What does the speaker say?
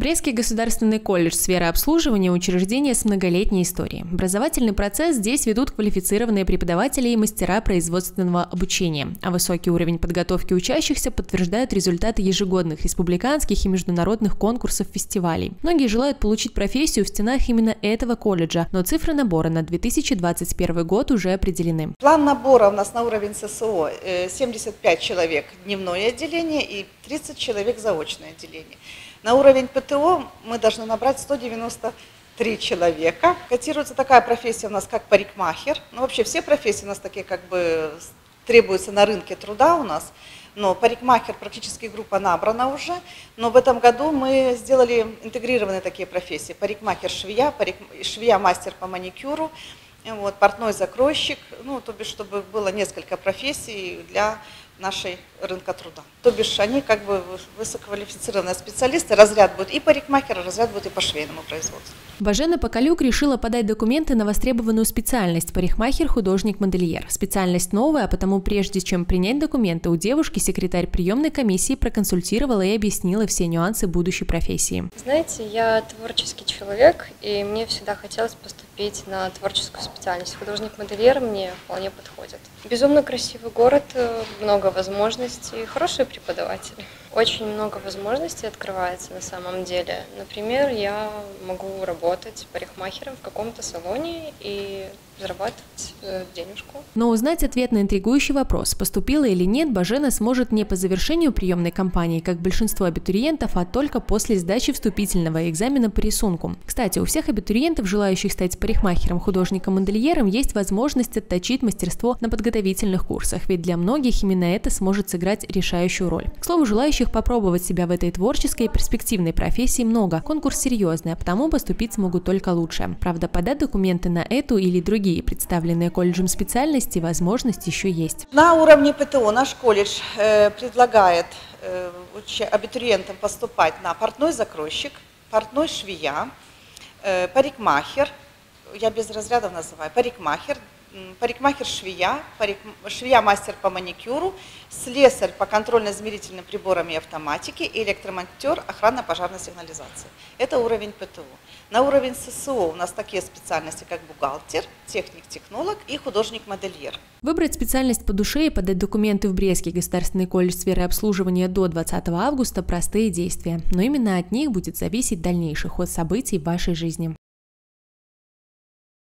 Брестский государственный колледж сферы обслуживания – учреждение с многолетней историей. Образовательный процесс здесь ведут квалифицированные преподаватели и мастера производственного обучения, а высокий уровень подготовки учащихся подтверждают результаты ежегодных республиканских и международных конкурсов фестивалей. Многие желают получить профессию в стенах именно этого колледжа, но цифры набора на 2021 год уже определены. План набора у нас на уровень ССО 75 э, человек дневное отделение и 30 человек заочное отделение. На уровень ПТО мы должны набрать 193 человека. Котируется такая профессия у нас, как парикмахер. Ну, вообще все профессии у нас такие как бы требуются на рынке труда у нас. Но парикмахер, практически группа набрана уже. Но в этом году мы сделали интегрированные такие профессии. Парикмахер-швея, парик... швея-мастер по маникюру, вот, портной-закройщик. Ну, то бишь, чтобы было несколько профессий для нашей рынка труда. То бишь они как бы высококвалифицированные специалисты, разряд будет и парикмахера, разряд будет и по швейному производству. Бажена Поколюк решила подать документы на востребованную специальность – парикмахер, художник, модельер. Специальность новая, а потому прежде чем принять документы у девушки, секретарь приемной комиссии проконсультировала и объяснила все нюансы будущей профессии. Знаете, я творческий человек, и мне всегда хотелось поступить на творческую специальность. Художник-модельер мне вполне подходит. Безумно красивый город, э, много возможностей, хорошие преподаватели. Очень много возможностей открывается на самом деле. Например, я могу работать парикмахером в каком-то салоне и зарабатывать э, денежку. Но узнать ответ на интригующий вопрос, поступила или нет, Бажена сможет не по завершению приемной кампании, как большинство абитуриентов, а только после сдачи вступительного экзамена по рисунку. Кстати, у всех абитуриентов, желающих стать парикмахером, художником, модельером, есть возможность отточить мастерство на подготовительных курсах, ведь для многих именно это сможет сыграть решающую роль. К слову, желающих попробовать себя в этой творческой и перспективной профессии много. Конкурс серьезный, а потому поступить смогут только лучше. Правда, подать документы на эту или другие представленные колледжем специальности, возможность еще есть. На уровне ПТО наш колледж э, предлагает э, абитуриентам поступать на портной закройщик, портной швея, э, парикмахер, я без разрядов называю, парикмахер, парикмахер-швея, парик, швея-мастер по маникюру, слесарь по контрольно-измерительным приборам и автоматике и электромонтер охранно-пожарной сигнализации. Это уровень ПТУ. На уровень ССО у нас такие специальности, как бухгалтер, техник-технолог и художник-модельер. Выбрать специальность по душе и подать документы в Брестский государственный колледж сферы обслуживания до 20 августа – простые действия. Но именно от них будет зависеть дальнейший ход событий в вашей жизни.